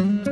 你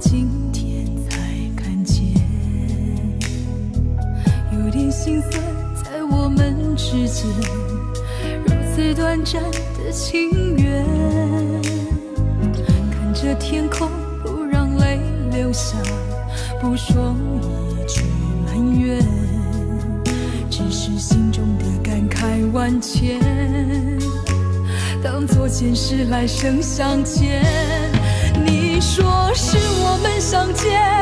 今天才看见，有点心酸在我们之间，如此短暂的情缘。看着天空，不让泪流下，不说一句埋怨，只是心中的感慨万千。当作前世来生相欠，说是我们相见。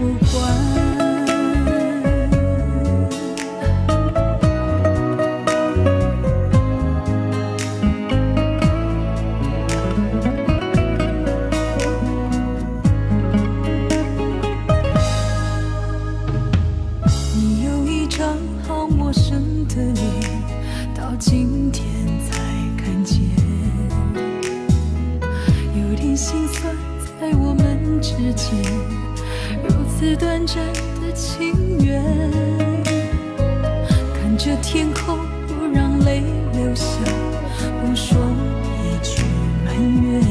不管。你有一张好陌生的脸，到今天才看见，有点心酸在我们之间，此短暂的情缘。看着天空，不让泪流下，不说一句埋怨，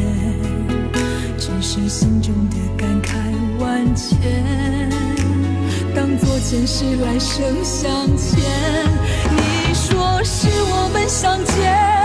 只是心中的感慨万千。当作前世来生相欠。你说是我们相见